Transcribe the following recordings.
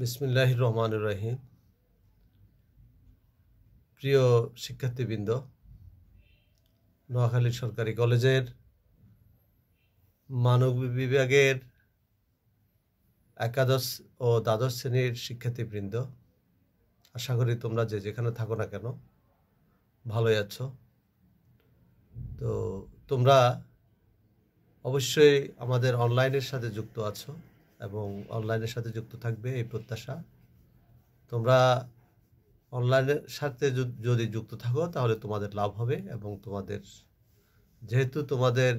বিসমিল্লাহ রহমান রহিম। প্রিয় শিক্ষার্থীবৃন্দ নোয়াখালী সরকারি কলেজের, মানব বিভাগের একাদশ ও দ্বাদশ শ্রেণির শিক্ষার্থীবৃন্দ, আশা করি তোমরা যে যেখানে থাকো না কেন, ভালোই আছো। তো তোমরা অবশ্যই আমাদের অনলাইনের সাথে যুক্ত আছো। এবং অনলাইনের সাথে যুক্ত থাকবে এই প্রত্যাশা। তোমরা অনলাইনের সাথে যদি যুক্ত থাকো, তাহলে তোমাদের লাভ হবে এবং তোমাদের, যেহেতু তোমাদের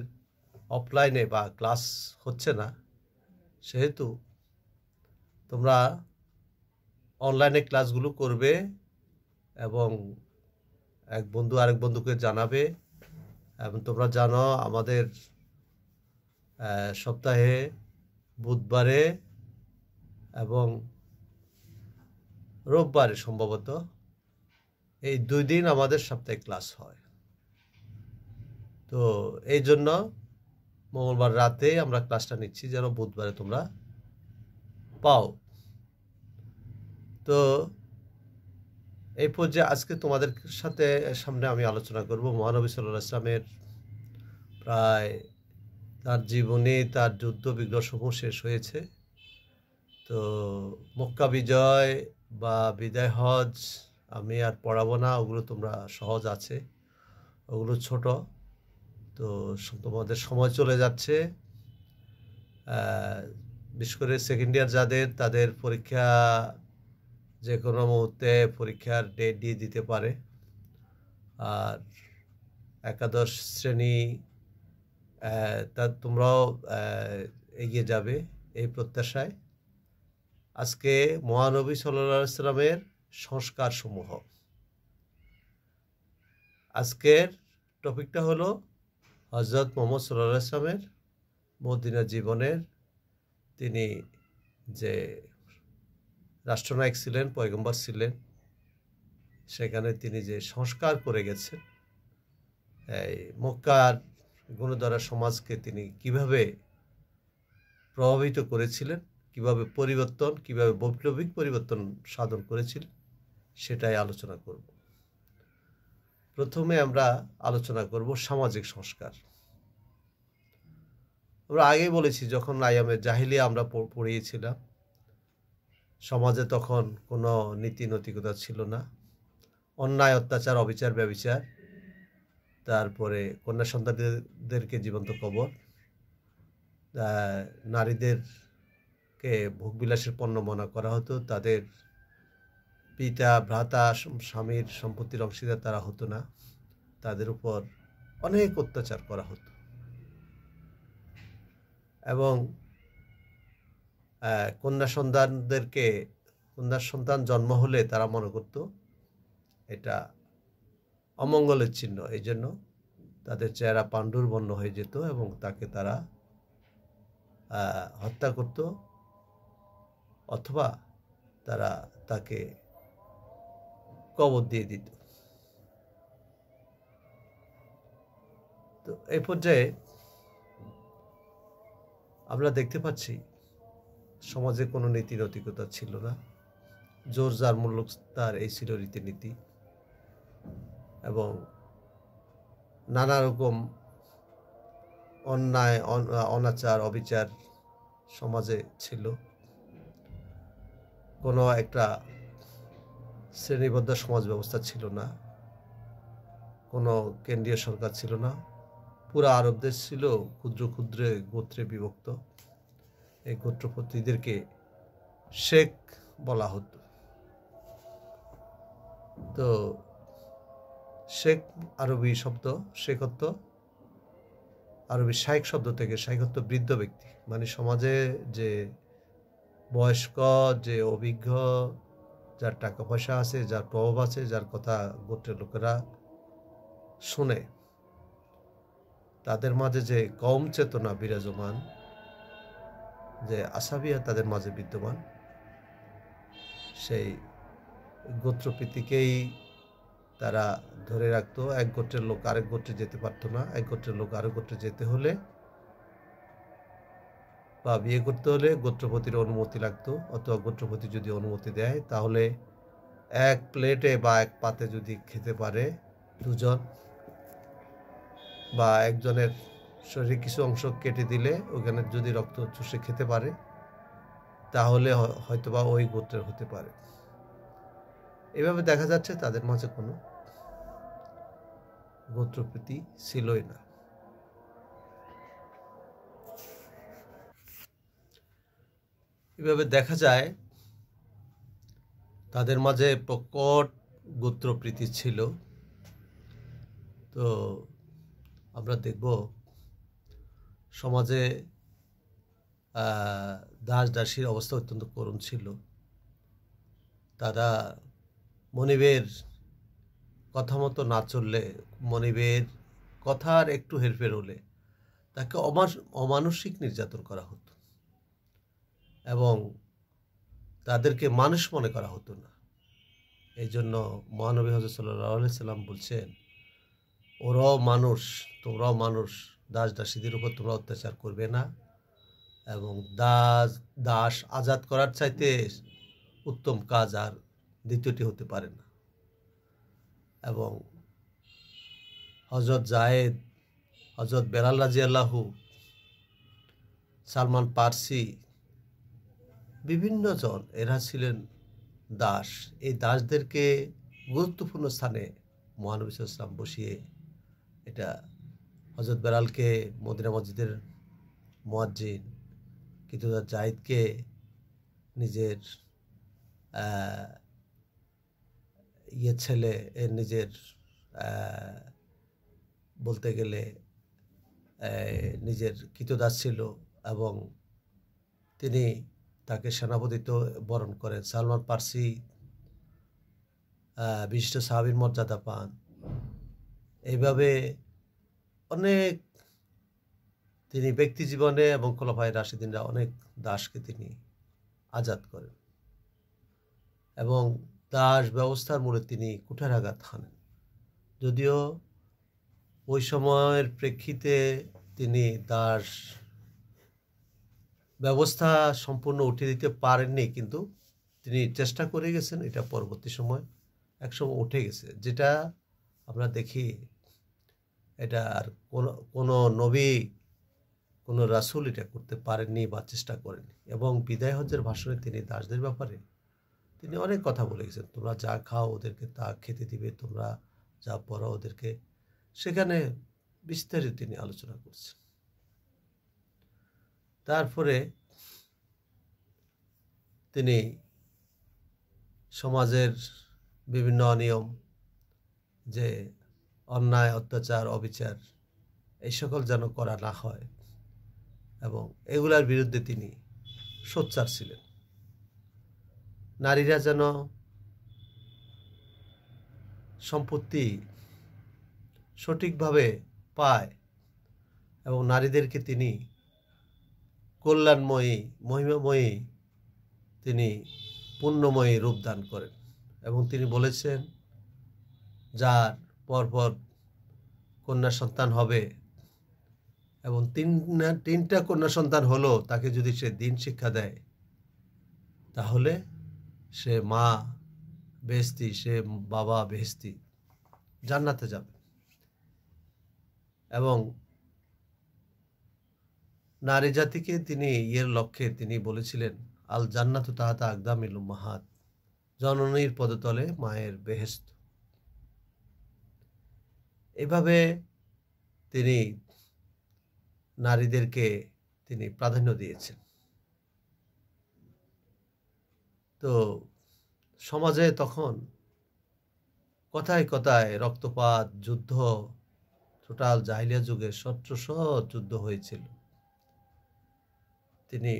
অফলাইনে বা ক্লাস হচ্ছে না, সেহেতু তোমরা অনলাইনে ক্লাসগুলো করবে এবং এক বন্ধু আরেক বন্ধুকে জানাবে। এবং তোমরা জানো আমাদের সপ্তাহে বুধবারে এবং রোববারে সম্ভবত এই দুই দিন আমাদের সপ্তাহে ক্লাস হয়। তো এই জন্য মঙ্গলবার রাতে আমরা ক্লাসটা নিচ্ছি যেন বুধবারে তোমরা পাও। তো এই পর্যায়ে আজকে তোমাদের সাথে সামনে আমি আলোচনা করব। মহানবী সাল্লাহ ইসলামের প্রায় তার জীবনী তার যুদ্ধ বিগ্রহ সমূহ শেষ হয়েছে। তো মক্কা বিজয় বা বিদায় হজ আমি আর পড়াবো না, ওগুলো তোমরা সহজ আছে, ওগুলো ছোট। তো তোমাদের সময় চলে যাচ্ছে। বিশেষ করে সেকেন্ড ইয়ার যাদের, তাদের পরীক্ষা যে কোনো মুহূর্তে পরীক্ষার ডেট দিয়ে দিতে পারে। আর একাদশ শ্রেণি তা তোমরাও এগিয়ে যাবে এই প্রত্যাশায়। আজকে মহানবী সাল্লাহ সাল্লামের সংস্কার সমূহ আজকের টপিকটা হলো হজরত মোহাম্মদ সাল্লাহ সাল্লামের মদিনা জীবনের। তিনি যে রাষ্ট্রনায়ক ছিলেন, পয়গম্বর ছিলেন, সেখানে তিনি যে সংস্কার করে গেছেন, এই মক্কার গুণধরা সমাজকে তিনি কীভাবে প্রভাবিত করেছিলেন, কীভাবে পরিবর্তন, কীভাবে বৈপ্লবিক পরিবর্তন সাধন করেছিলেন, সেটাই আলোচনা করব। প্রথমে আমরা আলোচনা করব সামাজিক সংস্কার। আমরা আগেই বলেছি, যখন আয়ামে জাহিলিয়া আমরা পড়িয়েছিলাম, সমাজে তখন কোনো নীতি নৈতিকতা ছিল না, অন্যায়, অত্যাচার, অবিচার, ব্যবিচার তারপরে কন্যা সন্তানদেরকে জীবন্ত কবর নারীদেরকে ভোগবিলাসের পণ্য মনা করা হতো, তাদের পিতা, ভ্রাতা স্বামীর সম্পত্তির অংশীদার তারা হতো না। তাদের উপর অনেক অত্যাচার করা হতো। এবং কন্যা সন্তানদেরকে, কন্যা সন্তান জন্ম হলে তারা মনে করত, এটা অমঙ্গলের চিহ্ন। এই জন্য তাদের চেহারা পাণ্ডুর বর্ণ হয়ে যেত এবং তাকে তারা হত্যা করত অথবা তারা তাকে কবর দিয়ে দিত। তো এই পর্যায়ে আমরা দেখতে পাচ্ছি সমাজে কোনো নীতি নৈতিকতা ছিল না। জোর যার মূল্য তার এই ছিল রীতিনীতি এবং নানা রকম অন্যায় অনাচার, অবিচার সমাজে ছিল। কোনো একটা শ্রেণীবদ্ধ সমাজ ব্যবস্থা ছিল না। কোনো কেন্দ্রীয় সরকার ছিল না। পুরো আরব দেশ ছিল ক্ষুদ্র ক্ষুদ্র গোত্রে বিভক্ত। এই গোত্রপতিদেরকে শেখ বলা হতো। তো শেখ আরবি শব্দ, শেখত্ব, আরবি শাইক শব্দ থেকে শাইকত্ব বৃদ্ধ ব্যক্তি। মানে সমাজে যে বয়স্ক, যে অভিজ্ঞ, যার টাকা পয়সা আছে, যার প্রভাব আছে, যার কথা গোত্রের লোকেরা শুনে, তাদের মাঝে যে কম চেতনা বিরাজমান, যে আসাবিয়া তাদের মাঝে বিদ্যমান, সেই গোত্রপ্রীতিকেই তারা ধরে রাখতো, এক গোত্রের লোক আরেক গোত্রে যেতে পারতো না। এক গোত্রের লোক আরেক গোত্রে যেতে হলে বা বিয়ে করতে হলে গোত্রপতির অনুমতি লাগতো, অথবা গোত্রপতি যদি অনুমতি দেয়, তাহলে এক প্লেটে বা এক পাতে যদি খেতে পারে দুজন বা একজনের শরীরে কিছু অংশ কেটে দিলে ওখানে যদি রক্ত চুষে খেতে পারে, তাহলে হয়তোবা ওই গোত্রের হতে পারে। এভাবে দেখা যাচ্ছে তাদের মাঝে কোনো গোত্রপ্রীতি ছিলই না। এভাবে দেখা যায়, তাদের মাঝে প্রকট গোত্রপ্রীতি ছিল। তো আমরা দেখব, সমাজে দাস দাসীর অবস্থা অত্যন্ত করুণ ছিল। তারা মনিবের কথা মতো না চললে মনিবের কথার একটু হেরফের হলে তাকে অমানসিক নির্যাতন করা হতো। এবং তাদেরকে মানুষ মনে করা হতো না। এই জন্য মহানবী হজরত সাল্লাহ সাল্লাম বলছেন, ওরাও মানুষ, তোমরাও মানুষ দাস দাসীদের উপর তোমরা অত্যাচার করবে না এবং দাস দাস আজাদ করার চাইতে উত্তম কাজ আর দ্বিতীয়টি হতে পারে না। এবং হজরত জায়েদ হজরত বেলাল রাজি সালমান পার্সি, বিভিন্ন জন এরা ছিলেন দাস। এই দাসদেরকে গুরুত্বপূর্ণ স্থানে মহানবী ইসলাম বসিয়ে এটা হজরত বেলালকে, মদিনা মসজিদের মোয়াজ্জিন, কিন্তু জাহিদকে নিজের ইয়ে ছেলে নিজের বলতে গেলে নিজের কৃতদাস ছিল এবং তিনি তাকে সেনাপতিত্ব বরণ করেন। সালমান পার্সি বিশিষ্ট সাহাবীর মর্যাদা পান। এইভাবে অনেক তিনি ব্যক্তি জীবনে এবং খোলাফায় রাশিদিনরা অনেক দাসকে তিনি আজাদ করেন। এবং দাস ব্যবস্থার মূলে তিনি কুঠারাঘাত হানেন। যদিও ওই সময়ের প্রেক্ষিতে তিনি দাস ব্যবস্থা সম্পূর্ণ উঠিয়ে দিতে পারেননি, কিন্তু তিনি চেষ্টা করে গেছেন, এটা পরবর্তী সময় একসময় উঠে গেছে। যেটা আমরা দেখি, এটা আর কোনো কোনো নবী, কোনো রাসূল এটা করতে পারেননি বা চেষ্টা করেননি। এবং বিদায় হজ্জের ভাষণে তিনি দাসদের ব্যাপারে তিনি অনেক কথা বলে গেছেন, তোমরা যা খাও ওদেরকে তা খেতে দিবে, তোমরা যা পড়ো ওদেরকে। সেখানে বিস্তারিত তিনি আলোচনা করছেন। তারপরে তিনি সমাজের বিভিন্ন অনিয়ম, যে অন্যায়, অত্যাচার, অবিচার, এই সকল যেন করা না হয় এবং এগুলার বিরুদ্ধে তিনি সোচ্চার ছিলেন। নারীরা যেন সম্পত্তি সঠিকভাবে পায় এবং নারীদেরকে তিনি কল্যাণময়ী, মহিমাময়ী, তিনি পুণ্যময়ী রূপদান করেন এবং তিনি বলেছেন, যার পরপর কন্যা সন্তান হবে এবং তিন তিনটা কন্যা সন্তান হলো, তাকে যদি সে দিন শিক্ষা দেয়, তাহলে সে মা বেহেস্তি সে বাবা বেহেস্তি জান্নাতে যাবে। এবং নারী জাতিকে তিনি ইয়ের লক্ষ্যে তিনি বলেছিলেন, আল জান্নাত তাহাতা আকদামিল মাহাত জননীর পদতলে মায়ের বেহেস্ত এভাবে তিনি নারীদেরকে তিনি প্রাধান্য দিয়েছেন। তো সমাজে তখন কথায় কথায় রক্তপাত, যুদ্ধ, টোটাল জাহিলিয়া যুগে সত্রশ যুদ্ধ হয়েছিল। তিনি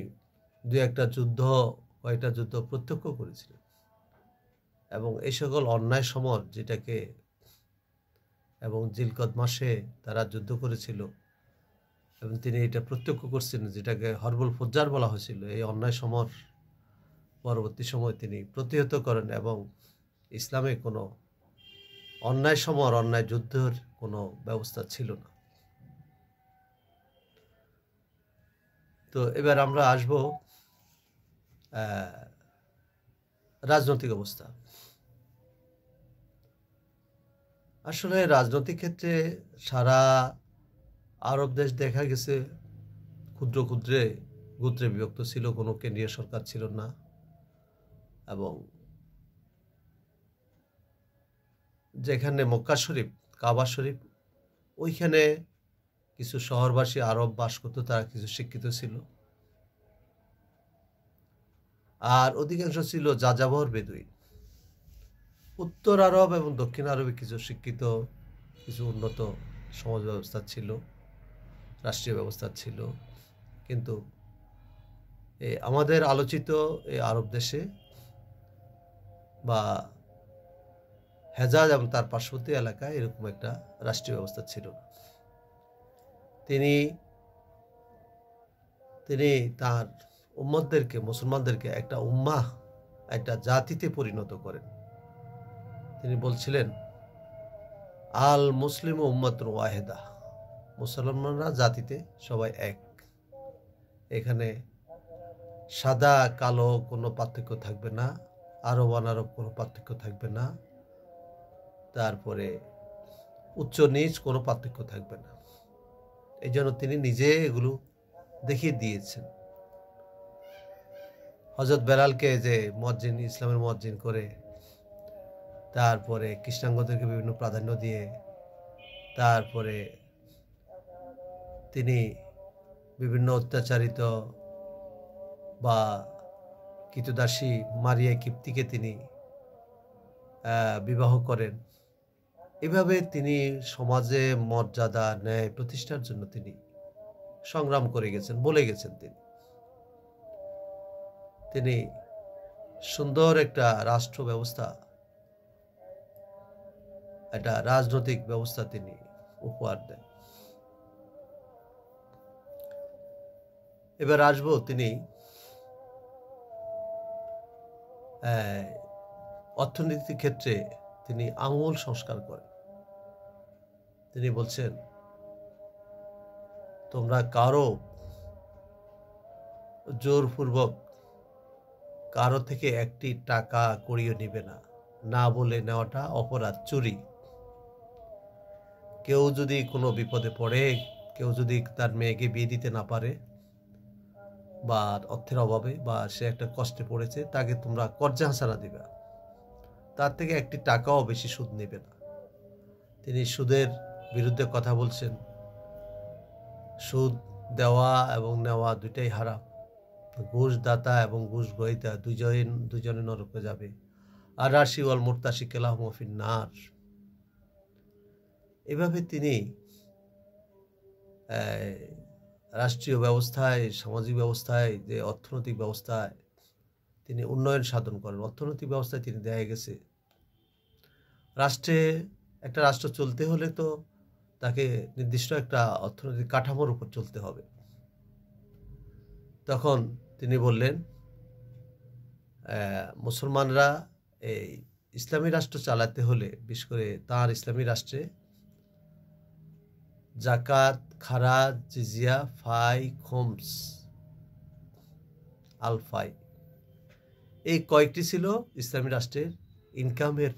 দু একটা যুদ্ধ, কয়েকটা যুদ্ধ প্রত্যক্ষ করেছিলেন এবং এই সকল অন্যায় সমর যেটাকে এবং জিলকদ মাসে তারা যুদ্ধ করেছিল এবং তিনি এটা প্রত্যক্ষ করছিলেন, যেটাকে হরবল ফজ্জার বলা হয়েছিল, এই অন্যায় সমর পরবর্তী সময় তিনি প্রতিহত করেন এবং ইসলামে কোনো অন্যায় সমর অন্যায় যুদ্ধের কোনো ব্যবস্থা ছিল না। তো এবার আমরা আসব রাজনৈতিক অবস্থা। আসলে রাজনৈতিক ক্ষেত্রে সারা আরব দেশ দেখা গেছে ক্ষুদ্র ক্ষুদ্রে গোত্রে বিভক্ত ছিল, কোনো কেন্দ্রীয় সরকার ছিল না। এবং যেখানে মক্কা শরীফ, কাবা শরীফ, ওইখানে কিছু শহরবাসী আরব বাস করতো, তারা কিছু শিক্ষিত ছিল। আর অধিকাংশ ছিল যাযাবর বেদুইন। উত্তর আরব এবং দক্ষিণ আরবে কিছু শিক্ষিত, কিছু উন্নত সমাজ ব্যবস্থা ছিল, রাষ্ট্রীয় ব্যবস্থা ছিল। কিন্তু আমাদের আলোচিত এই আরব দেশে বা হেজাজ এবং তার পার্শ্ববর্তী এলাকায় এরকম একটা রাষ্ট্রীয় ব্যবস্থা ছিল। তিনি তিনি তার উম্মতদেরকে, মুসলমানদেরকে একটা উম্মাহ, একটা জাতিতে পরিণত করেন। তিনি বলছিলেন, আল মুসলিম উম্মত ওয়াহেদা। মুসলমানরা জাতিতে সবাই এক। এখানে সাদা, কালো কোনো পার্থক্য থাকবে না। আরব অনারব কোনো পার্থক্য থাকবে না। তারপরে উচ্চ নিচ কোনো পার্থক্য থাকবে না। এই জন্য তিনি নিজে এগুলো দেখিয়ে দিয়েছেন। হজরত বেলালকে যে মজ্জিন ইসলামের মজ্জিন করে তারপরে কৃষ্ণাঙ্গদেরকে বিভিন্ন প্রাধান্য দিয়ে তারপরে তিনি বিভিন্ন অত্যাচারিত বা কৃতদাসী মারিয়া কিপ্তিকে তিনি বিবাহ করেন। এভাবে তিনি সমাজে মর্যাদা, ন্যায় প্রতিষ্ঠার জন্য তিনি সংগ্রাম করে গেছেন, বলে গেছেন তিনি। তিনি সুন্দর একটা রাষ্ট্র ব্যবস্থা, একটা রাজনৈতিক ব্যবস্থা তিনি উপহার দেন। এবার আসব তিনি অর্থনীতির ক্ষেত্রে তিনি আমূল সংস্কার করেন। তিনি বলছেন, তোমরা কারও জোরপূর্বক কারও থেকে একটি টাকা করিয়ে নিবে না। না বলে নেওয়াটা অপরাধ, চুরি। কেউ যদি কোনো বিপদে পড়ে, কেউ যদি তার মেয়েকে বিয়ে দিতে না পারে বা অর্থের অভাবে বা সে একটা কষ্টে পড়েছে, তাকে তোমরা কর্জা হাসারা দিবে তার থেকে একটি টাকাও বেশি সুদ নেবে না। তিনি সুদের বিরুদ্ধে কথা বলছেন। সুদ দেওয়া এবং নেওয়া দুইটাই হারাম। ঘুষ দাতা এবং ঘুষ গ্রহিতা দুজন দুজনে নরকে যাবে। আর রাশি ওয়াল মুরতাশি কেলাহ মফিন নার। এভাবে তিনি রাষ্ট্রীয় ব্যবস্থায়, সামাজিক ব্যবস্থায়, যে অর্থনৈতিক ব্যবস্থায় তিনি উন্নয়ন সাধন করেন, অর্থনৈতিক ব্যবস্থায় তিনি দেখা গেছে। রাষ্ট্রে একটা রাষ্ট্র চলতে হলে তো তাকে নির্দিষ্ট একটা অর্থনৈতিক কাঠামোর উপর চলতে হবে। তখন তিনি বললেন মুসলমানরা এই ইসলামী রাষ্ট্র চালাতে হলে, বিশেষ করে তার ইসলামী রাষ্ট্রে জাকাত খারাজ জিজিয়া, ফাই, খোমস, আলফাই। এই কয়েকটি ছিল ইসলামী রাষ্ট্রের ইনকামের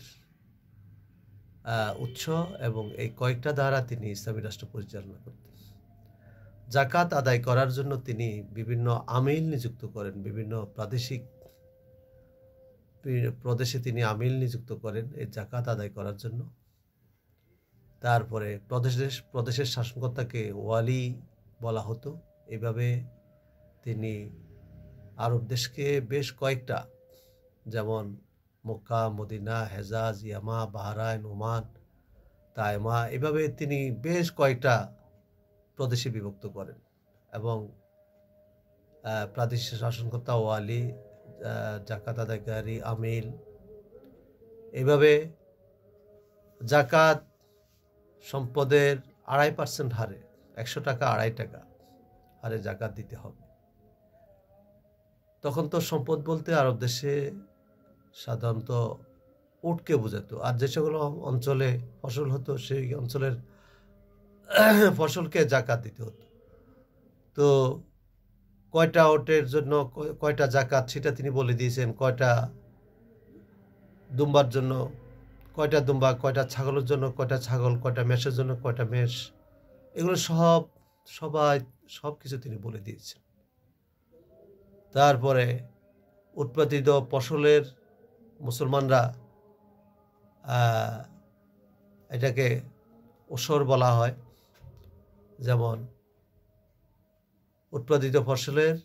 উৎস এবং এই কয়েকটা দ্বারা তিনি ইসলামী রাষ্ট্র পরিচালনা করতেন। জাকাত আদায় করার জন্য তিনি বিভিন্ন আমিল নিযুক্ত করেন, বিভিন্ন প্রাদেশিক প্রদেশে তিনি আমিল নিযুক্ত করেন এই জাকাত আদায় করার জন্য। তারপরে প্রদেশের প্রদেশের শাসনকর্তাকে ওয়ালি বলা হতো। এভাবে তিনি আরব দেশকে বেশ কয়েকটা, যেমন Mecca, Medina, Hejaz, Yamama, Bahrain, Oman, Tayma, এভাবে তিনি বেশ কয়েকটা প্রদেশে বিভক্ত করেন এবং প্রাদেশিক শাসনকর্তা ওয়ালি জাকাত আদায়কারী আমিল এইভাবে জাকাত সম্পদের আড়াই পার্সেন্ট হারে, একশো টাকা, আড়াই টাকা হারে জাকাত দিতে হবে। তখন তো সম্পদ বলতে আরব দেশে সাধারণত উটকে বোঝাতো। আর যে সকল অঞ্চলে ফসল হতো, সেই অঞ্চলের ফসলকে জাকাত দিতে হতো। তো কয়টা ওটের জন্য কয়- কয়টা জাকাত সেটা তিনি বলে দিয়েছেন, কয়টা দুম্বার জন্য কয়টা দুম্বা, কয়টা ছাগলের জন্য, কয়টা ছাগল, কয়টা মেষের জন্য, কয়টা মেষ, এগুলো সব সবাই সব কিছু তিনি বলে দিয়েছেন। তারপরে উৎপাদিত ফসলের মুসলমানরা এটাকে ওসর বলা হয়। যেমন উৎপাদিত ফসলের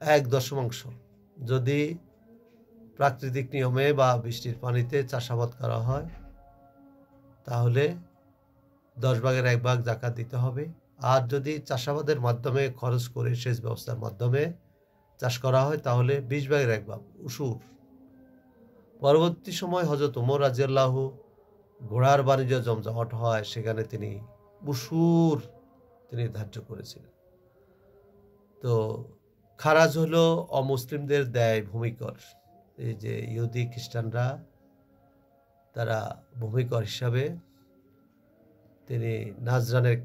এক দশমাংশ, যদি প্রাকৃতিক নিয়মে বা বৃষ্টির পানিতে চাষাবাদ করা হয়, তাহলে দশ ভাগের এক ভাগ জাকাত দিতে হবে। আর যদি চাষাবাদের মাধ্যমে খরচ করে সেচ ব্যবস্থার মাধ্যমে চাষ করা হয়, তাহলে বিশ ভাগের এক ভাগ, উসুর। পরবর্তী সময় হজরত উমর রাজিয়াল্লাহ ঘোড়ার বাণিজ্য জমজমাট হয়, সেখানে তিনি উসুর তিনি ধার্য করেছিলেন। তো খারাজ হলো অমুসলিমদের দেয় ভূমিকর। এই যে ইহুদি খ্রিস্টানরা, তারা ভূমিকর হিসাবে তিনি নাজরানের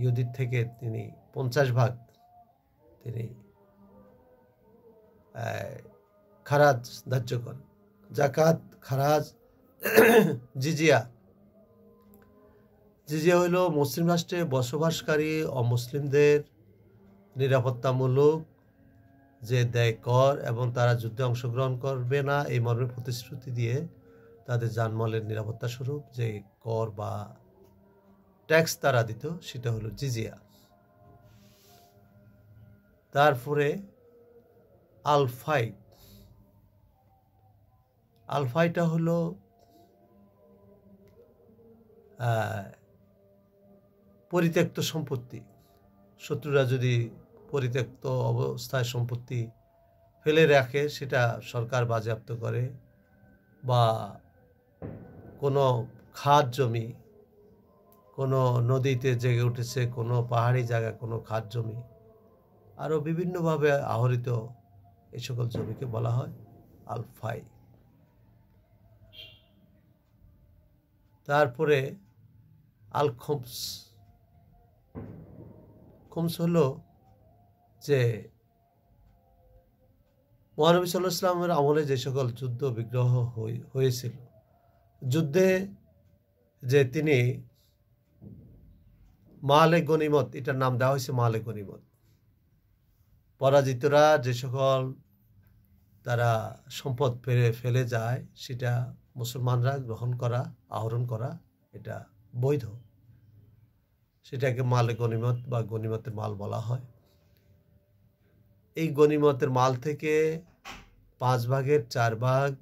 ইহুদির থেকে তিনি পঞ্চাশ ভাগ তিনি খারাজ ধার্য করেন। জাকাত, খারাজ, জিজিয়া। জিজিয়া হইল মুসলিম রাষ্ট্রে বসবাসকারী অমুসলিমদের নিরাপত্তামূলক যে দেয় কর এবং তারা যুদ্ধে অংশগ্রহণ করবে না, এই মর্মে প্রতিশ্রুতি দিয়ে তাদের জানমালের নিরাপত্তা স্বরূপ যে কর বা ট্যাক্স তারা দিত, সেটা হলো জিজিয়া। তারপরে আলফাই আলফাইটা হলো পরিত্যক্ত সম্পত্তি। শত্রুরা যদি পরিত্যক্ত অবস্থায় সম্পত্তি ফেলে রাখে, সেটা সরকার বাজেয়াপ্ত করে বা কোনো খাদ জমি, কোনো নদীতে জেগে উঠেছে, কোনো পাহাড়ি জায়গায় কোনো খাদ জমি, আরও বিভিন্নভাবে আহরিত এই সকল জমিকে বলা হয় আলফাই। তারপরে আল খমস খমস হলো যে মহানবী সাল্লাহ ইসলামের আমলে যে সকল যুদ্ধ, বিগ্রহ হয়েছিল, যুদ্ধে যে তিনি মালে গনিমত, এটার নাম দেওয়া হয়েছে মালে গনিমত। পরাজিতরা যে সকল তারা সম্পদ ফেলে ফেলে যায়, সেটা মুসলমানরা গ্রহণ করা, আহরণ করা, এটা বৈধ। সেটাকে মালে গনিমত বা গনিমতের মাল বলা হয়। এই গনিমতের মাল থেকে পাঁচ ভাগের চার ভাগ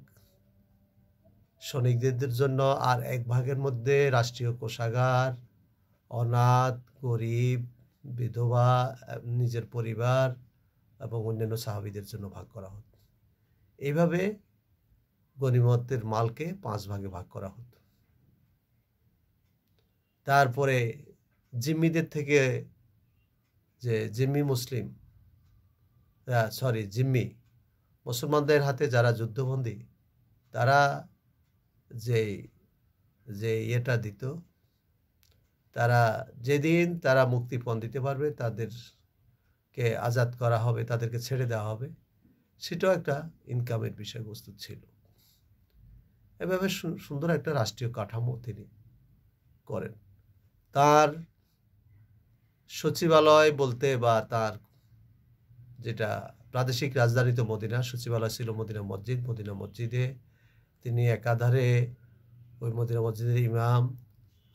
সৈনিকদের জন্য আর এক ভাগের মধ্যে রাষ্ট্রীয় কোষাগার, অনাথ, গরিব, বিধবা, নিজের পরিবার এবং অন্যান্য সাহাবিদের জন্য ভাগ করা হতো। এইভাবে গনিমতের মালকে পাঁচ ভাগে ভাগ করা হতো। তারপরে জিম্মিদের থেকে যে জিম্মি মুসলিম সরি জিম্মি। মুসলমানদের হাতে যারা যুদ্ধবন্দী, তারা যে যে ইয়েটা দিত, তারা যেদিন তারা মুক্তিপণ দিতে পারবে, তাদেরকে আজাদ করা হবে, তাদেরকে ছেড়ে দেওয়া হবে, সেটাও একটা ইনকামের বিষয়বস্তু ছিল। এভাবে সুন্দর একটা রাষ্ট্রীয় কাঠামো তিনি করেন। তার সচিবালয় বলতে বা তার যেটা প্রাদেশিক রাজধানী তো মদিনা, সচিবালয় ছিল মদিনা মসজিদ, মদিনা মসজিদে তিনি একাধারে ওই মদিনা মসজিদের ইমাম,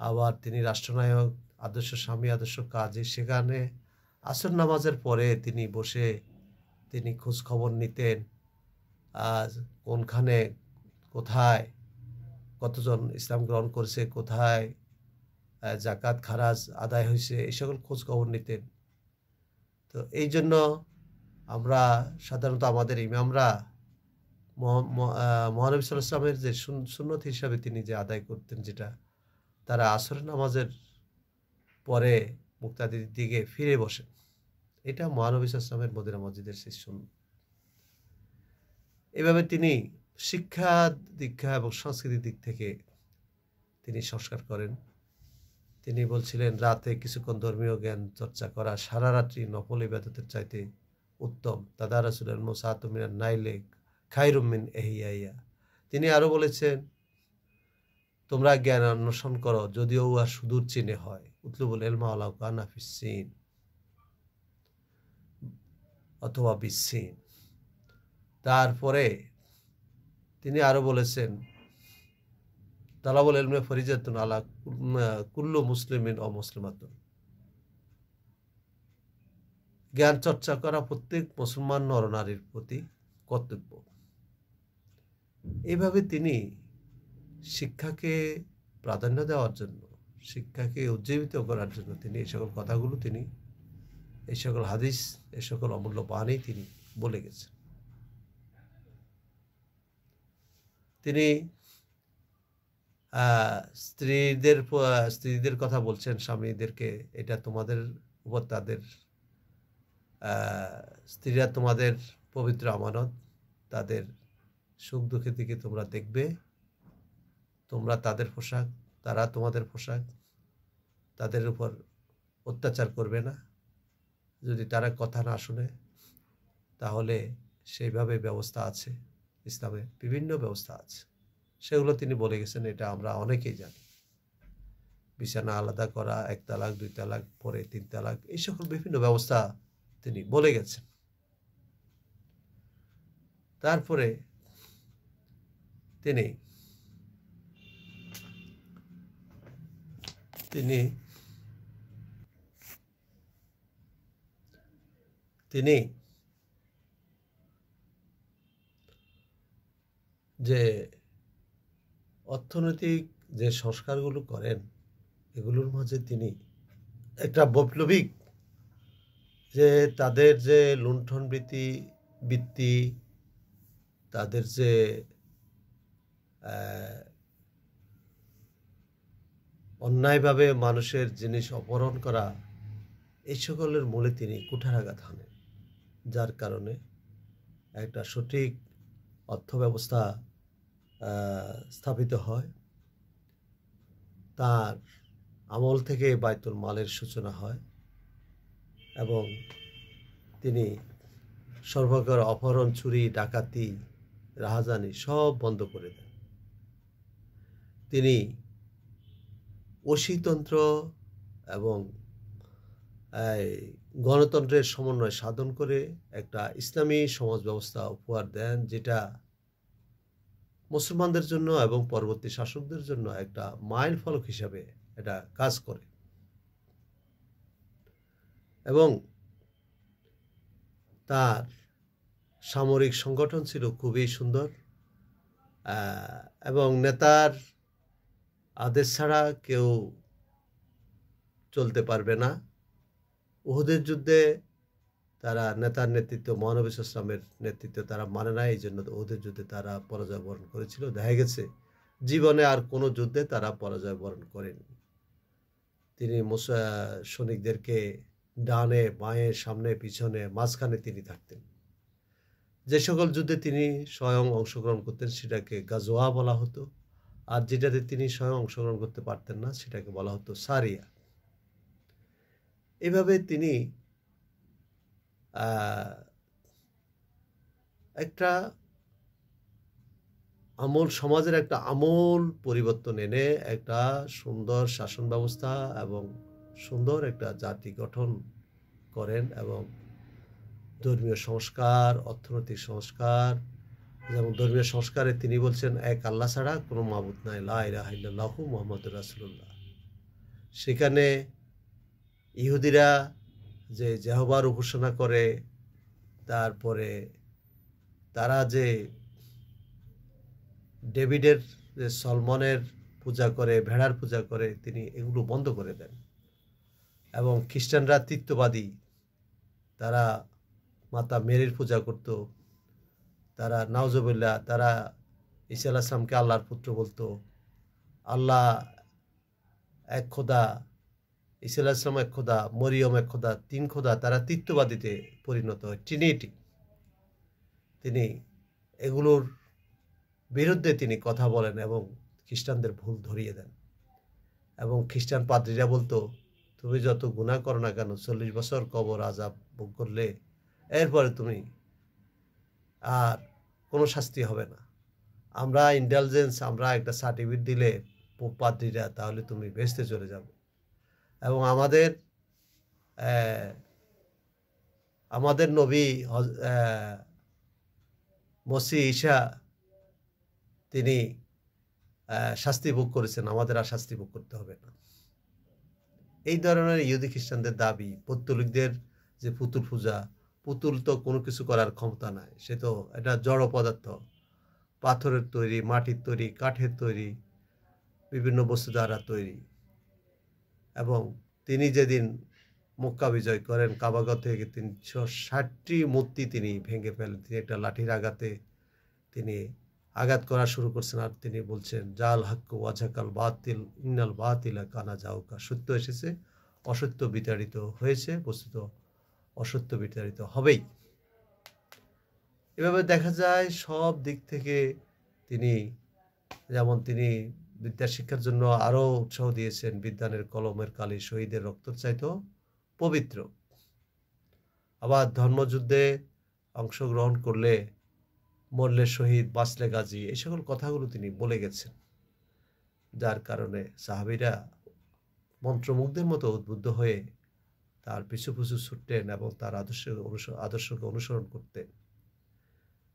আবার তিনি রাষ্ট্রনায়ক, আদর্শ স্বামী, আদর্শ কাজী, সেখানে আসর নামাজের পরে তিনি বসে তিনি খোঁজ খবর নিতেন, আজ কোনখানে, কোথায়, কতজন ইসলাম গ্রহণ করেছে, কোথায় জাকাত, খারাজ আদায় হয়েছে, এই সকল খোঁজ খবর নিতেন। তো এই জন্য আমরা সাধারণত আমাদের ইমামরা মহানবী সাল্লাহ ইসলামের যে সুন্নত হিসাবে তিনি যে আদায় করতেন, যেটা তারা আসর নামাজের পরে মুক্তাদির দিকে ফিরে বসেন এটা মহানবী ইসলামের মদিনা মসজিদের সেই সুন্নত। এভাবে তিনি শিক্ষা দীক্ষা এবং সংস্কৃতির দিক থেকে তিনি সংস্কার করেন। তিনি বলছিলেন, রাতে কিছুক্ষণ ধর্মীয় জ্ঞান চর্চা করা, সারা রাত্রি নফল ইবাদতের চাইতে উত্তম। তাদা রাসুলের মোসাতমিনার নাইলে খাইরুমিন এহিয়াইয়া। তিনি আরও বলেছেন, তোমরা জ্ঞান অন্বেষণ করো, যদিও উহা সুদূর চীনে হয়। উতলুবুল এলমা আলাউ কানাফিস চীন অথবা বিশ্বীন তারপরে তিনি আরও বলেছেন, তালাবুল এলমে ফরিজাতুন আলা কুল্লু মুসলিমিন ও মুসলিমাতুন। জ্ঞান চর্চা করা প্রত্যেক মুসলমান নরনারীর প্রতি কর্তব্য। এইভাবে তিনি শিক্ষাকে প্রাধান্য দেওয়ার জন্য, শিক্ষাকে উজ্জীবিত করার জন্য তিনি এই সকল কথাগুলো তিনি, এই সকল হাদিস, এই সকল অমূল্য বাণী তিনি বলে গেছেন। তিনি স্ত্রীদের স্ত্রীদের কথা বলছেন, স্বামীদেরকে এটা তোমাদের উপর তাদের স্ত্রীরা তোমাদের পবিত্র আমানত, তাদের সুখ দুঃখের দিকে তোমরা দেখবে। তোমরা তাদের পোশাক, তারা তোমাদের পোশাক, তাদের উপর অত্যাচার করবে না। যদি তারা কথা না শুনে, তাহলে সেইভাবে ব্যবস্থা আছে, ইসলামে বিভিন্ন ব্যবস্থা আছে। সেগুলো তিনি বলে গেছেন, এটা আমরা অনেকেই জানি। বিছানা আলাদা করা, এক তালাক, দুই তালাক, পরে তিন তালাক, এই সকল বিভিন্ন ব্যবস্থা তিনি বলে গেছেন। তারপরে তিনি তিনি তিনি যে অর্থনৈতিক যে সংস্কারগুলো করেন, এগুলোর মাঝে তিনি একটা বৈপ্লবিক যে তাদের যে লুণ্ঠন বৃত্তি বৃত্তি, তাদের যে অন্যায়ভাবে মানুষের জিনিস অপহরণ করা এই সকলের মূলে তিনি কুঠারাঘাত হানেন, যার কারণে একটা সঠিক অর্থ ব্যবস্থা স্থাপিত হয়। তার আমল থেকে বায়তুল মালের সূচনা হয়। এবং তিনি সর্বকার অপহরণ, চুরি, ডাকাতি, রাহাজানি সব বন্ধ করে দেন। তিনি অশীতন্ত্র এবং গণতন্ত্রের সমন্বয় সাধন করে একটা ইসলামী সমাজ ব্যবস্থা উপহার দেন, যেটা মুসলমানদের জন্য এবং পরবর্তী শাসকদের জন্য একটা মাইল ফলক হিসাবে এটা কাজ করে। এবং তার সামরিক সংগঠন ছিল খুবই সুন্দর এবং নেতার আদেশ ছাড়া কেউ চলতে পারবে না। উহুদের যুদ্ধে তারা নেতার নেতৃত্ব, মহানবী ইসলামের নেতৃত্ব তারা মানে না এই জন্য ওদের যুদ্ধে তারা পরাজয় বরণ করেছিল। দেখা গেছে, জীবনে আর কোনো যুদ্ধে তারা পরাজয় বরণ করেনি। তিনি মুসা সৈনিকদেরকে ডানে বাঁয়ে সামনে, পিছনে, মাঝখানে তিনি থাকতেন। যে সকল যুদ্ধে তিনি স্বয়ং অংশগ্রহণ করতেন সেটাকে গাজোয়া বলা হতো। আর যেটাতে তিনি স্বয়ং অংশগ্রহণ করতে পারতেন না সেটাকে বলা হতো সারিয়া। এভাবে তিনি একটা আমল, সমাজের একটা আমল পরিবর্তন এনে একটা সুন্দর শাসন ব্যবস্থা এবং সুন্দর একটা জাতি গঠন করেন এবং ধর্মীয় সংস্কার, অর্থনৈতিক সংস্কার, যেমন ধর্মীয় সংস্কারে তিনি বলছেন, এক আল্লাহ ছাড়া কোনো মাবুদ নাই লাহু মোহাম্মদ রাসুল্লাহ সেখানে ইহুদিরা যে জেহবার উপাসনা করে, তারপরে তারা যে ডেভিডের যে সলমনের পূজা করে, ভেড়ার পূজা করে, তিনি এগুলো বন্ধ করে দেন। এবং খ্রিস্টানরা তৃত্ববাদী তারা মাতা মেরির পূজা করত। তারা নাওজবুল্লাহ তারা ইসা আসলামকে আল্লাহর পুত্র বলতো। আল্লাহ এক খোদা ইসা ইসলাম এক খোদা, মরিয়ম এক খোদা, তিন খোদা, তারা তৃত্ববাদীতে পরিণত হয়। ট্রিনিটি। তিনি এগুলোর বিরুদ্ধে তিনি কথা বলেন এবং খ্রিস্টানদের ভুল ধরিয়ে দেন। এবং খ্রিস্টান পাদ্রীরা বলতো তুমি যত গুণা করো না কেন, চল্লিশ বছর কবর আজাব ভোগ করলে এরপরে তুমি আর কোনো শাস্তি হবে না। আমরা ইন্টেলিজেন্স আমরা একটা সার্টিফিকেট দিলে পোপ পাদ্রীরা তাহলে তুমি বেসতে চলে যাবে। এবং আমাদের আমাদের নবী মসি ঈশা তিনি শাস্তি ভোগ করেছেন, আমাদের আর শাস্তি ভোগ করতে হবে না। এই ধরনের ইহুদি খ্রিস্টানদের দাবি, পৌত্তলিকদের যে পুতুল পূজা, পুতুল তো কোনো কিছু করার ক্ষমতা নাই, সে তো এটা জড় পদার্থ। পাথরের তৈরি, মাটির তৈরি, কাঠের তৈরি, বিভিন্ন বস্তু দ্বারা তৈরি। এবং তিনি যেদিন মক্কা বিজয় করেন কাবাগর থেকে তিনশো ষাটটি মূর্তি তিনি ভেঙে ফেলেন, তিনি একটা লাঠির আঘাতে তিনি আঘাত করা শুরু করছেন আর তিনি বলছেন, জাল হাক্কু ওয়াজাকাল বাতিল, ইন্নাল বাতিলা কানা যাওকা। সত্য এসেছে, অসত্য বিতাড়িত হয়েছে, বস্তুত অসত্য বিতাড়িত হবেই। এভাবে দেখা যায় সব দিক থেকে তিনি, যেমন তিনি বিদ্যা শিক্ষার জন্য আরও উৎসাহ দিয়েছেন, বিদ্যানের কলমের কালি শহীদের রক্ত চাইতো পবিত্র। আবার ধর্মযুদ্ধে অংশগ্রহণ করলে মরলে শহীদ, বাঁচলে গাজী, এই সকল কথাগুলো তিনি বলে গেছেন। যার কারণে সাহাবিরা মন্ত্রমুগ্ধের মতো উদ্বুদ্ধ হয়ে তার পিছু পিছু ছুটতেন এবং তার আদর্শ আদর্শকে অনুসরণ করতেন।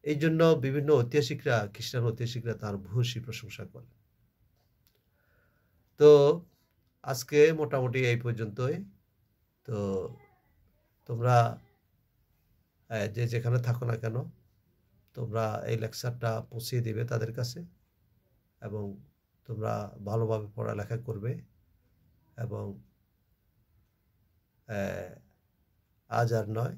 এই জন্য বিভিন্ন ঐতিহাসিকরা, খ্রিস্টান ঐতিহাসিকরা তার ভূয়সী প্রশংসা করেন। তো আজকে মোটামুটি এই পর্যন্তই। তো তোমরা যে যেখানে থাকো না কেন তোমরা এই লেকচারটা পৌঁছিয়ে দিবে তাদের কাছে এবং তোমরা ভালোভাবে পড়ালেখা করবে এবং আজ আর নয়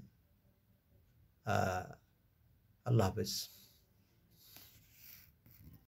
আল্লাহ হাফেজ।